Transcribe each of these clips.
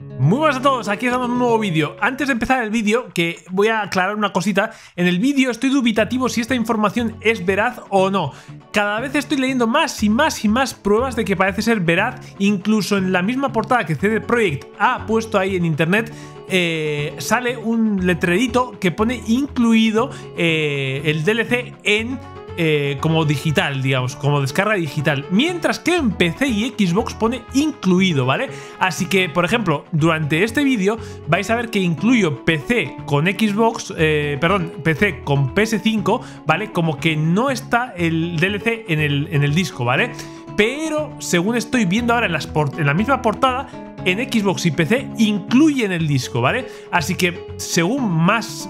Muy buenas a todos, aquí estamos en un nuevo vídeo. Antes de empezar el vídeo, que voy a aclarar una cosita, en el vídeo estoy dubitativo si esta información es veraz o no. Cada vez estoy leyendo más y más y más pruebas de que parece ser veraz, incluso en la misma portada que CD Projekt ha puesto ahí en internet, eh, sale un letrerito que pone incluido eh, el DLC en eh, como digital, digamos, como descarga digital. Mientras que en PC y Xbox pone incluido, ¿vale? Así que, por ejemplo, durante este vídeo vais a ver que incluyo PC con Xbox, eh, perdón, PC con PS5, ¿vale? Como que no está el DLC en el, en el disco, ¿vale? Pero, según estoy viendo ahora en, la misma portada, en Xbox y PC incluyen el disco, ¿vale? Así que según más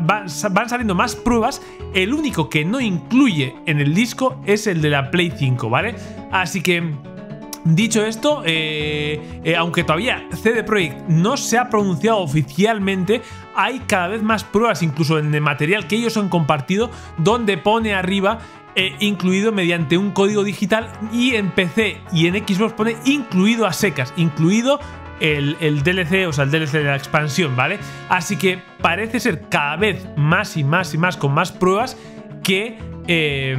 van saliendo más pruebas, el único que no incluye en el disco es el de la Play 5, ¿vale? Así que... Dicho esto, eh, eh, aunque todavía CD Projekt no se ha pronunciado oficialmente, hay cada vez más pruebas, incluso en el material que ellos han compartido, donde pone arriba incluido mediante un código digital y en PC y en Xbox pone incluido a secas, incluido el, DLC, o sea, el DLC de la expansión, ¿vale? Así que parece ser cada vez más y más y más con más pruebas que eh,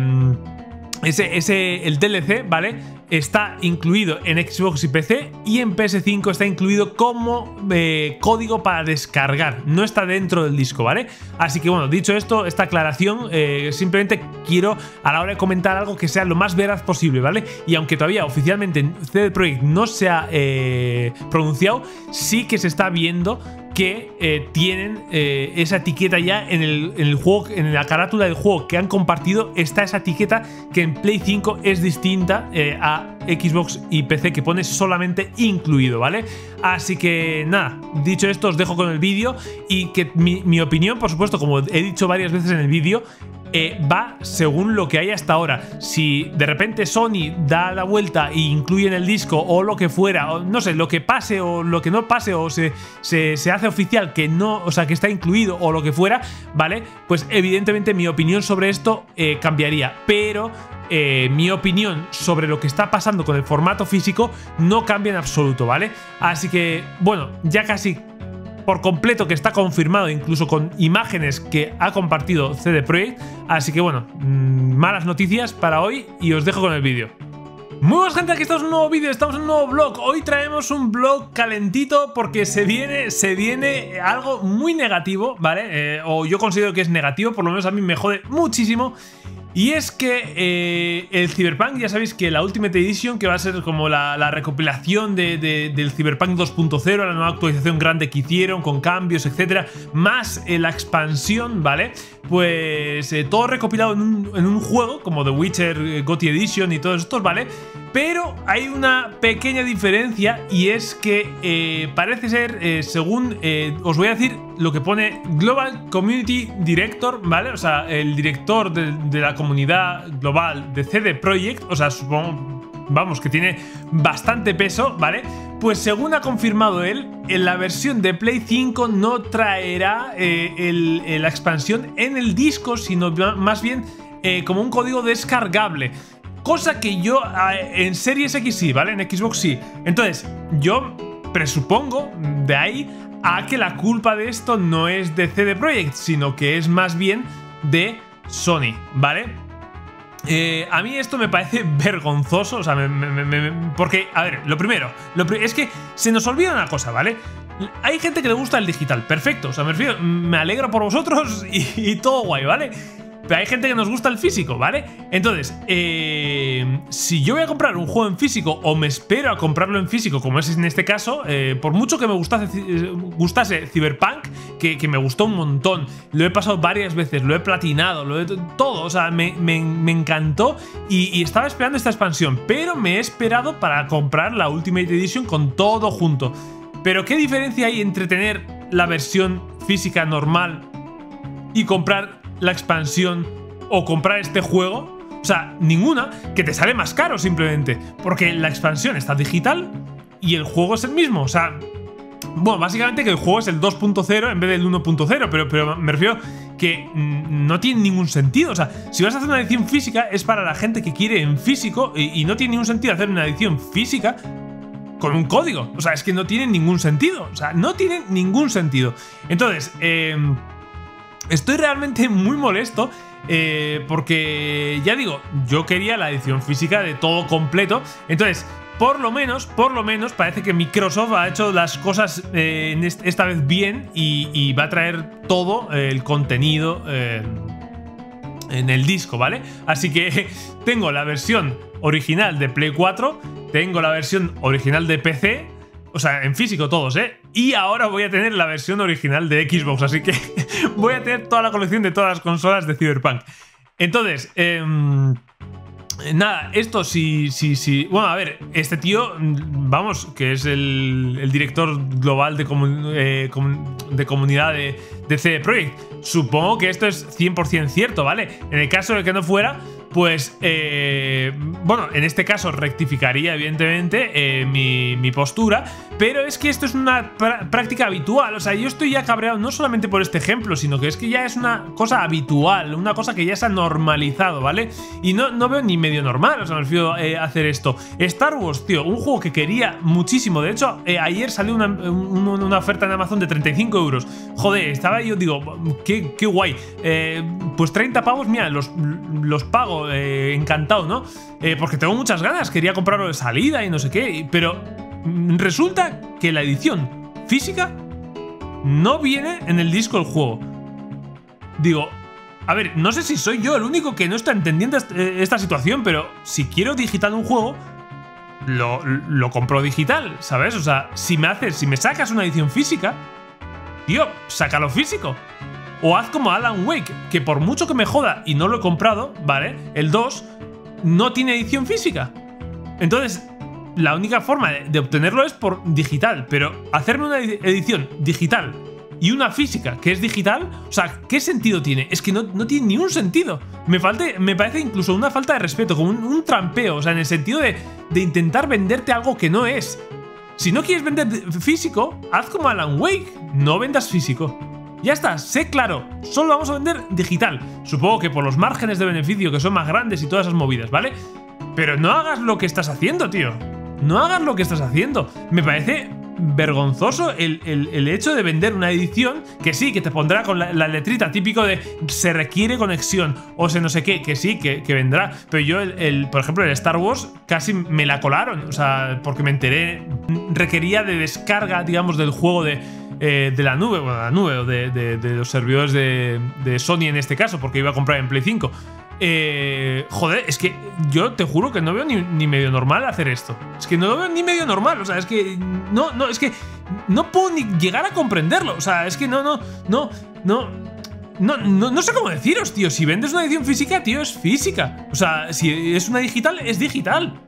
ese, ese, el DLC, ¿vale? Está incluido en Xbox y PC y en PS5 está incluido como eh, código para descargar, no está dentro del disco, ¿vale? Así que bueno, dicho esto, esta aclaración, eh, simplemente quiero a la hora de comentar algo que sea lo más veraz posible, ¿vale? Y aunque todavía oficialmente CD Projekt no se ha eh, pronunciado, sí que se está viendo que eh, tienen eh, esa etiqueta ya en el, juego, en la carátula del juego que han compartido, está esa etiqueta que en Play 5 es distinta eh, a Xbox y PC que pone solamente incluido, ¿vale? Así que nada, dicho esto os dejo con el vídeo y que mi, mi opinión, por supuesto, como he dicho varias veces en el vídeo, eh, va según lo que hay hasta ahora. Si de repente Sony da la vuelta e incluye en el disco o lo que fuera, o no sé, lo que pase o lo que no pase o se, se, hace oficial que no, o sea, que está incluido o lo que fuera, ¿vale? Pues evidentemente mi opinión sobre esto eh, cambiaría. Pero eh, mi opinión sobre lo que está pasando con el formato físico no cambia en absoluto, ¿vale? Así que, bueno, ya casi por completo que está confirmado, incluso con imágenes que ha compartido CD Projekt. Así que bueno, mm, malas noticias para hoy y os dejo con el vídeo. Muy buenas gente, aquí estamos en un nuevo vídeo, estamos en un nuevo blog. Hoy traemos un blog calentito porque se viene, se viene algo muy negativo, ¿vale? Eh, o yo considero que es negativo, por lo menos a mí me jode muchísimo. Y es que eh, el Cyberpunk, ya sabéis que la Ultimate Edition, que va a ser como la, recopilación del Cyberpunk 2.0, la nueva actualización grande que hicieron, con cambios, etcétera, más eh, la expansión, ¿vale? Pues eh, todo recopilado en un, juego, como The Witcher GOTY Edition y todos estos, ¿vale? Pero hay una pequeña diferencia y es que parece ser, según os voy a decir lo que pone Global Community Director, ¿vale? O sea, el director de, la comunidad global de CD Projekt, o sea, supongo, vamos, que tiene bastante peso, ¿vale? Pues según ha confirmado él, en la versión de Play 5 no traerá la expansión en el disco, sino más bien como un código descargable. Cosa que yo en Series X sí, ¿vale? En Xbox sí. Entonces, yo presupongo de ahí a que la culpa de esto no es de CD Projekt, sino que es más bien de Sony, ¿vale? Eh, a mí esto me parece vergonzoso, o sea, porque, a ver, lo primero, es que se nos olvida una cosa, ¿vale? Hay gente que le gusta el digital, perfecto, o sea, me refiero, me alegro por vosotros y todo guay, ¿vale? Pero hay gente que nos gusta el físico, ¿vale? Entonces, eh, si yo voy a comprar un juego en físico o me espero a comprarlo en físico, como es en este caso, eh, por mucho que me gustase, gustase Cyberpunk, que, me gustó un montón, lo he pasado varias veces, lo he platinado, lo he todo, o sea, me, encantó y, estaba esperando esta expansión, pero me he esperado para comprar la Ultimate Edition con todo junto. Pero ¿qué diferencia hay entre tener la versión física normal y comprar la expansión o comprar este juego. O sea, ninguna, que te sale más caro simplemente. Porque la expansión está digital y el juego es el mismo. O sea, bueno, básicamente que el juego es el 2.0 en vez del 1.0, pero, pero me refiero que no tiene ningún sentido. O sea, si vas a hacer una edición física es para la gente que quiere en físico y, y no tiene ningún sentido hacer una edición física con un código. O sea, es que no tiene ningún sentido. O sea, no tiene ningún sentido. Entonces, em, estoy realmente muy molesto. Eh, porque ya digo, yo quería la edición física de todo completo. Entonces, por lo menos, por lo menos, parece que Microsoft ha hecho las cosas eh, esta vez bien y, va a traer todo el contenido eh, en el disco, ¿vale? Así que tengo la versión original de Play 4, tengo la versión original de PC, o sea, en físico todos, ¿eh? Y ahora voy a tener la versión original de Xbox, así que voy a tener toda la colección de todas las consolas de Cyberpunk. Entonces, eh, Nada, esto sí, sí, sí. Bueno, a ver, este tío, vamos, que es el, director global de, eh, comunidad de, de CD Projekt. Supongo que esto es 100% cierto, ¿vale? En el caso de que no fuera, pues, eh, bueno, en este caso rectificaría evidentemente eh, mi, postura, pero es que esto es una práctica habitual, o sea, yo estoy ya cabreado no solamente por este ejemplo, sino que es que ya es una cosa habitual, una cosa que ya se ha normalizado, ¿vale? Y no, no veo ni medio normal, o sea, me refiero eh, hacer esto. Star Wars, tío, un juego que quería muchísimo, de hecho, ayer salió una, oferta en Amazon de 35 euros, joder, estaba yo, digo, qué, qué guay, pues 30 pavos, mira, los, los eh, encantado, ¿no? Eh, porque tengo muchas ganas, quería comprarlo de salida y no sé qué, pero resulta que la edición física no viene en el disco del juego. Digo, a ver, no sé si soy yo el único que no está entendiendo eh, esta situación, pero si quiero digital un juego, lo, lo, compro digital, ¿sabes? O sea, si me haces, si me sacas una edición física, tío, sácalo físico. O haz como Alan Wake, que por mucho que me joda y no lo he comprado, ¿vale? El 2 no tiene edición física. Entonces, la única forma de, obtenerlo es por digital, pero hacerme una edición digital y una física que es digital, o sea, ¿qué sentido tiene? Es que no, tiene ni un sentido. Me, falte, me parece incluso una falta de respeto, como un, trampeo, o sea, en el sentido de, de, intentar venderte algo que no es. Si no quieres vender físico, haz como Alan Wake, no vendas físico. Ya está, sé claro, solo vamos a vender digital. Supongo que por los márgenes de beneficio que son más grandes y todas esas movidas, ¿vale? Pero no hagas lo que estás haciendo, tío. No hagas lo que estás haciendo. Me parece vergonzoso el, hecho de vender una edición que sí, que te pondrá con la, letrita típico de se requiere conexión o se no sé qué, que sí, que, vendrá. Pero yo, el, por ejemplo, el Star Wars casi me la colaron, o sea, porque me enteré, requería de descarga, digamos, del juego de eh, de la nube, bueno, la nube o de, los servidores de, Sony en este caso, porque iba a comprar en Play 5. Eh, joder, es que yo te juro que no veo ni, medio normal hacer esto. Es que no lo veo ni medio normal. O sea, es que no, no, es que no puedo ni llegar a comprenderlo. O sea, es que no, no, no, no. No, no, no sé cómo deciros, tío. Si vendes una edición física, tío, es física. O sea, si es una digital, es digital.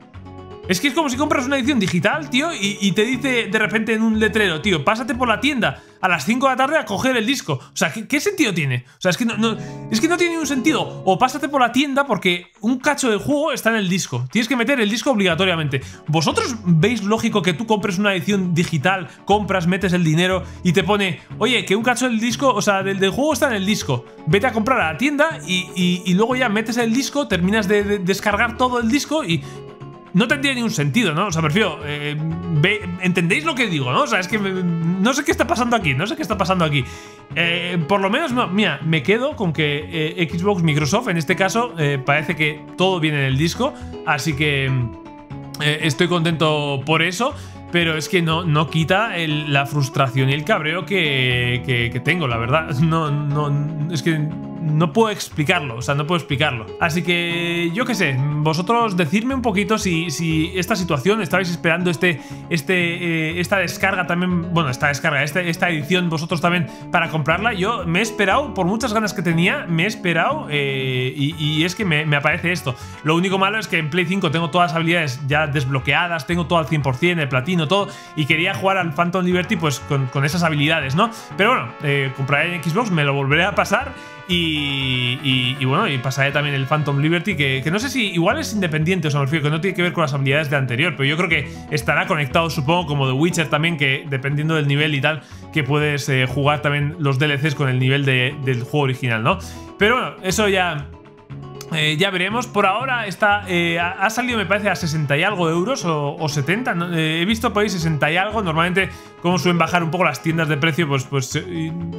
Es que es como si compras una edición digital, tío, y, te dice de repente en un letrero, tío, pásate por la tienda a las 5 de la tarde a coger el disco. O sea, ¿qué, sentido tiene? O sea, es que no, es que no tiene ningún sentido. O pásate por la tienda porque un cacho del juego está en el disco. Tienes que meter el disco obligatoriamente. ¿Vosotros veis lógico que tú compres una edición digital, compras, metes el dinero y te pone, oye, que un cacho del disco, o sea, del, juego está en el disco. Vete a comprar a la tienda y, luego ya metes el disco, terminas de descargar todo el disco y no tendría ningún sentido, ¿no? O sea, prefiero. Eh, ¿Entendéis lo que digo, no? O sea, es que no sé qué está pasando aquí, no sé qué está pasando aquí. Eh, por lo menos, mira, me quedo con que eh, Xbox, Microsoft, en este caso, parece que todo viene en el disco, así que estoy contento por eso pero es que no, no quita la frustración y el cabreo que, que, tengo, la verdad. No, no, es que no puedo explicarlo, o sea, no puedo explicarlo. Así que yo qué sé, vosotros decidme un poquito si, si esta situación, estabais esperando este, este, eh, esta descarga también, bueno, esta descarga, este, esta edición vosotros también para comprarla. Yo me he esperado, por muchas ganas que tenía, me he esperado eh, y, es que me, aparece esto. Lo único malo es que en Play 5 tengo todas las habilidades ya desbloqueadas, tengo todo al 100%, el platino, todo, y quería jugar al Phantom Liberty pues con, esas habilidades, ¿no? Pero bueno, eh, compraré en Xbox, me lo volveré a pasar y, bueno, y pasaré también el Phantom Liberty, que, no sé si igual es independiente, o sea, me refiero que no tiene que ver con las habilidades de anterior, pero yo creo que estará conectado, supongo, como The Witcher también, que dependiendo del nivel y tal, que puedes eh, jugar también los DLCs con el nivel del juego original, ¿no? Pero bueno, eso ya Eh, ya veremos. Por ahora está, eh, ha salido, me parece, a 60 y algo euros o, 70. Eh, he visto por ahí 60 y algo. Normalmente, como suelen bajar un poco las tiendas de precio, pues, pues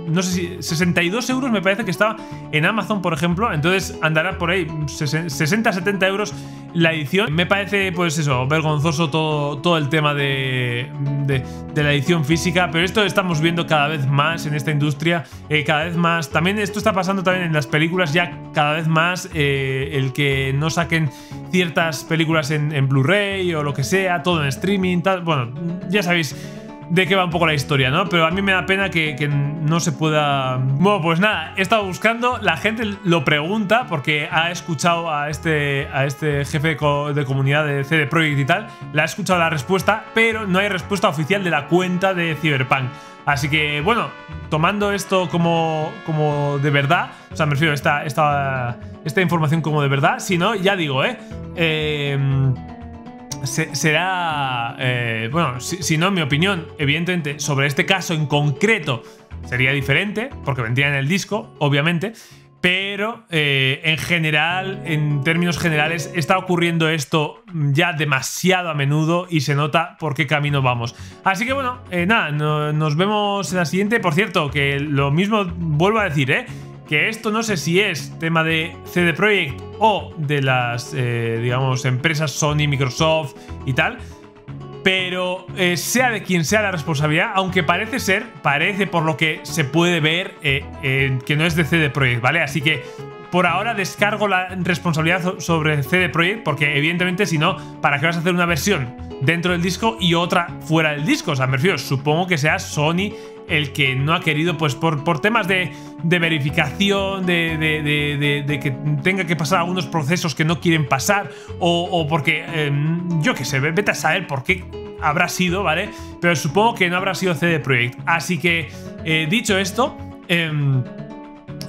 no sé si 62 euros me parece que estaba en Amazon, por ejemplo. Entonces andará por ahí 60, 70 euros la edición. Me parece, pues eso, vergonzoso todo, todo el tema de, de, la edición física. Pero esto estamos viendo cada vez más en esta industria. cada vez más. También esto está pasando también en las películas, ya cada vez más. Eh, el que no saquen ciertas películas en, Blu-ray o lo que sea, todo en streaming, tal. Bueno, ya sabéis de qué va un poco la historia, ¿no? Pero a mí me da pena que, no se pueda... Bueno, pues nada, he estado buscando, la gente lo pregunta porque ha escuchado a este, a este jefe de comunidad de CD Projekt y tal, le ha escuchado la respuesta, pero no hay respuesta oficial de la cuenta de Cyberpunk. Así que, bueno, tomando esto como, como de verdad, o sea, me refiero a esta, esta, esta información como de verdad, si no, ya digo, ¿eh? eh será, eh, bueno, si, no, en mi opinión, evidentemente, sobre este caso en concreto sería diferente, porque vendría en el disco, obviamente, pero eh, en general, en términos generales, está ocurriendo esto ya demasiado a menudo y se nota por qué camino vamos. Así que bueno, eh, nada, nos vemos en la siguiente. Por cierto, que lo mismo vuelvo a decir, ¿eh? Que esto no sé si es tema de CD Projekt o de las, eh, digamos, empresas Sony, Microsoft y tal pero eh, sea de quien sea la responsabilidad, aunque parece ser, parece por lo que se puede ver eh, que no es de CD Projekt, ¿vale? Así que por ahora descargo la responsabilidad sobre CD Projekt, porque evidentemente si no, ¿para qué vas a hacer una versión dentro del disco y otra fuera del disco? O sea, me refiero, supongo que sea Sony el que no ha querido, pues por, por temas de, verificación, de, que tenga que pasar algunos procesos que no quieren pasar, o, porque, em, yo qué sé, vete a saber por qué habrá sido, ¿vale? Pero supongo que no habrá sido CD Projekt. Así que, eh, dicho esto, em,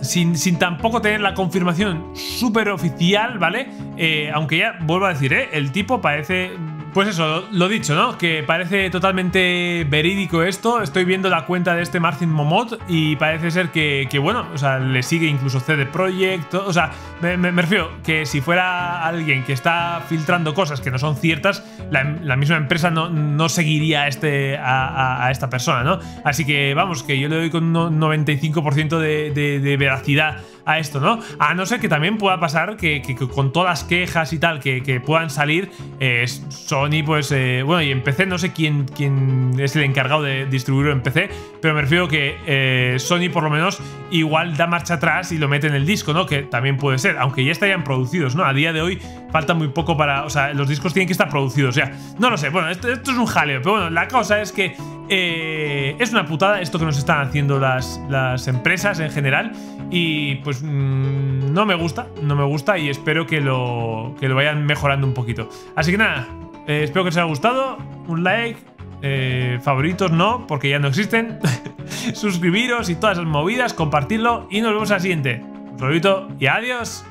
sin, sin, tampoco tener la confirmación súper oficial, ¿vale? Eh, aunque ya vuelvo a decir, ¿eh? El tipo parece pues eso, lo, dicho, ¿no? Que parece totalmente verídico esto. Estoy viendo la cuenta de este Martin Momot y parece ser que, bueno, o sea, le sigue incluso CD Projekt. O sea, me, refiero que si fuera alguien que está filtrando cosas que no son ciertas, la, misma empresa no, no seguiría a, este, a, esta persona, ¿no? Así que vamos, que yo le doy con un 95% de, de veracidad a esto, ¿no? A no ser que también pueda pasar que, con todas las quejas y tal que, puedan salir, eh, Sony, pues, eh, bueno, y en PC no sé quién, quién es el encargado de distribuirlo en PC, pero me refiero que eh, Sony por lo menos igual da marcha atrás y lo mete en el disco, ¿no? Que también puede ser, aunque ya estarían producidos, ¿no? A día de hoy falta muy poco para, o sea, los discos tienen que estar producidos, o sea, no lo sé, bueno, esto, esto es un jaleo, pero bueno, la cosa es que es una putada esto que nos están haciendo las, las empresas en general y pues mm, no me gusta, no me gusta y espero que lo, vayan mejorando un poquito. Así que nada, eh, espero que os haya gustado, un like, eh, favoritos no, porque ya no existen, suscribiros y todas esas movidas, compartirlo y nos vemos al siguiente. Un y adiós.